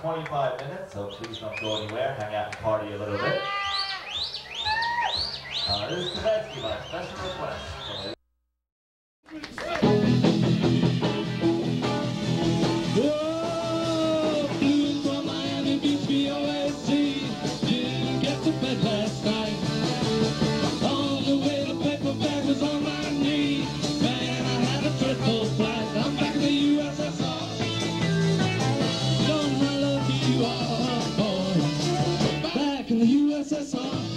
25 minutes, so please don't go anywhere. Hang out and party a little bit. Uh, this is Kavetsky by special request. back in the USSR.